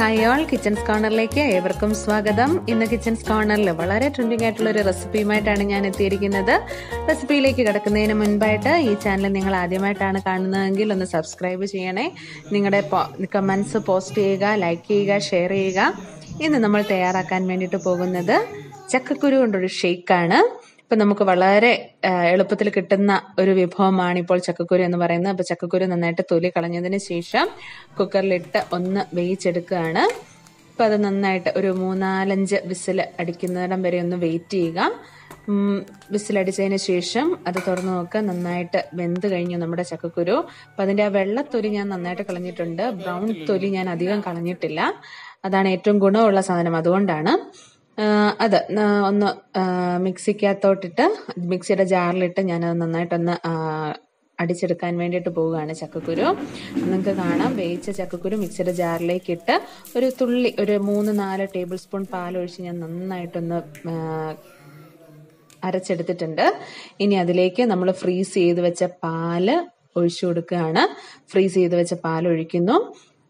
Hi all kitchens കോർണറിലേക്ക് ഏവർക്കും സ്വാഗതം. ഇന്ന് കിച്ചൺസ് കോർണറിൽ വളരെ ട്രെൻഡിങ് ആയിട്ടുള്ള ഒരു റെസിപ്പിയുമായിട്ടാണ് ഞാൻ എത്തിയിരിക്കുന്നത്. റെസിപ്പിയിലേക്ക് കിടക്കുന്നതിന് മുൻപായിട്ട് ഈ ചാനൽ നിങ്ങൾ ആദ്യമായിട്ടാണ് കാണുന്നതെങ്കിൽ ഒന്ന് സബ്സ്ക്രൈബ് ചെയ്യണേ. നിങ്ങളുടെ കമൻസ് പോസ്റ്റ് ചെയ്യുക ലൈക്ക് ചെയ്യുക ഷെയർ ചെയ്യുക. ഇന്ന് നമ്മൾ തയ്യാറാക്കാൻ വേണ്ടിയിട്ട് പോകുന്നത് ചക്കക്കുരു കൊണ്ടൊരു ഷേക്കാണ് ഇപ്പൊ നമുക്ക് വളരെ എളുപ്പത്തിൽ കിട്ടുന്ന ഒരു വിഭവമാണ് ഇപ്പോൾ ചക്കക്കുരു എന്ന് പറയുന്നത്. അപ്പൊ ചക്കക്കുരു നന്നായിട്ട് തൊലി കളഞ്ഞതിന് ശേഷം കുക്കറിലിട്ട് ഒന്ന് വേയിച്ചെടുക്കുകയാണ് അപ്പൊ അത് നന്നായിട്ട് ഒരു മൂന്നാലഞ്ച് വിസിൽ അടിക്കുന്നിടം വരെ ഒന്ന് വെയിറ്റ് ചെയ്യുക. വിസിലടിച്ചതിന് ശേഷം അത് തുറന്നു നോക്കുക. നന്നായിട്ട് വെന്ത് കഴിഞ്ഞു നമ്മുടെ ചക്കക്കുരു. അപ്പൊ അതിന്റെ ആ വെള്ളത്തൊലി ഞാൻ നന്നായിട്ട് കളഞ്ഞിട്ടുണ്ട്. ബ്രൗൺ തൊലി ഞാൻ അധികം കളഞ്ഞിട്ടില്ല. അതാണ് ഏറ്റവും ഗുണമുള്ള സാധനം അതുകൊണ്ടാണ്. അത് ഒന്ന് മിക്സിക്കകത്തോട്ടിട്ട് മിക്സിയുടെ ജാറിലിട്ട് ഞാനത് നന്നായിട്ടൊന്ന് അടിച്ചെടുക്കാൻ വേണ്ടിയിട്ട് പോവുകയാണ് ചക്കക്കുരു. നിങ്ങൾക്ക് കാണാം വേവിച്ച ചക്കക്കുരു മിക്സിയുടെ ജാറിലേക്ക് ഇട്ട് ഒരു തുള്ളി ഒരു മൂന്ന് നാല് ടേബിൾ സ്പൂൺ പാലൊഴിച്ച് ഞാൻ നന്നായിട്ടൊന്ന് അരച്ചെടുത്തിട്ടുണ്ട്. ഇനി അതിലേക്ക് നമ്മൾ ഫ്രീസ് ചെയ്ത് വെച്ച പാൽ ഒഴിച്ചു കൊടുക്കുകയാണ്. ഫ്രീസ് ചെയ്ത് വെച്ച പാൽ ഒഴിക്കുന്നു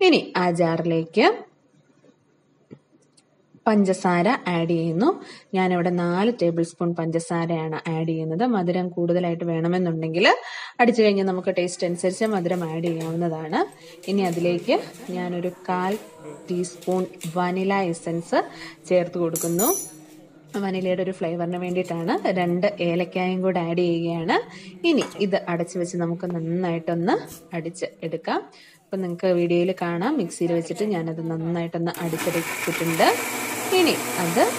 ഇനി ആ ജാറിലേക്ക് പഞ്ചസാര ആഡ് ചെയ്യുന്നു. ഞാനിവിടെ നാല് ടേബിൾ സ്പൂൺ പഞ്ചസാരയാണ് ആഡ് ചെയ്യുന്നത്. മധുരം കൂടുതലായിട്ട് വേണമെന്നുണ്ടെങ്കിൽ അടിച്ചു കഴിഞ്ഞാൽ നമുക്ക് ടേസ്റ്റ് അനുസരിച്ച് മധുരം ആഡ് ചെയ്യാവുന്നതാണ്. ഇനി അതിലേക്ക് ഞാനൊരു കാൽ ടീസ്പൂൺ വനില എസൻസ് ചേർത്ത് കൊടുക്കുന്നു. വനിലയുടെ ഒരു ഫ്ലേവറിന് വേണ്ടിയിട്ടാണ് രണ്ട് ഏലക്കായും കൂടെ ആഡ് ചെയ്യുകയാണ്. ഇനി ഇത് അടച്ചു വെച്ച് നമുക്ക് നന്നായിട്ടൊന്ന് അടിച്ച് എടുക്കാം. അപ്പം നിങ്ങൾക്ക് വീഡിയോയിൽ കാണാം. മിക്സിയിൽ വെച്ചിട്ട് ഞാനത് നന്നായിട്ടൊന്ന് അടിച്ചെടുത്തിട്ടുണ്ട്. ഇനി അത്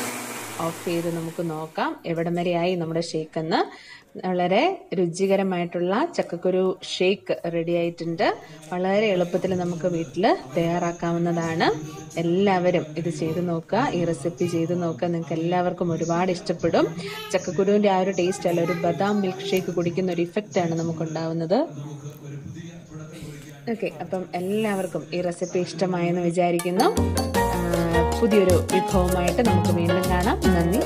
ഓഫ് ചെയ്ത് നമുക്ക് നോക്കാം. എവിടം വരെയായി നമ്മുടെ ഷേക്ക് എന്ന്. വളരെ രുചികരമായിട്ടുള്ള ചക്കക്കുരു ഷേക്ക് റെഡി ആയിട്ടുണ്ട്. വളരെ എളുപ്പത്തിൽ നമുക്ക് വീട്ടിൽ തയ്യാറാക്കാവുന്നതാണ്. എല്ലാവരും ഇത് ചെയ്ത് നോക്കുക. ഈ റെസിപ്പി ചെയ്ത് നോക്കുക. നിങ്ങൾക്ക് എല്ലാവർക്കും ഒരുപാട് ഇഷ്ടപ്പെടും. ചക്കക്കുരുവിന്റെ ആ ഒരു ടേസ്റ്റ് അല്ല ഒരു ബദാം മിൽക്ക് ഷേക്ക് കുടിക്കുന്ന ഒരു ഇഫക്റ്റ് ആണ് നമുക്കുണ്ടാവുന്നത്. ഓക്കെ അപ്പം എല്ലാവർക്കും ഈ റെസിപ്പി ഇഷ്ടമായെന്ന് വിചാരിക്കുന്നു. പുതിയൊരു വിഭവമായിട്ട് നമുക്ക് വീണ്ടും കാണാം. നന്ദി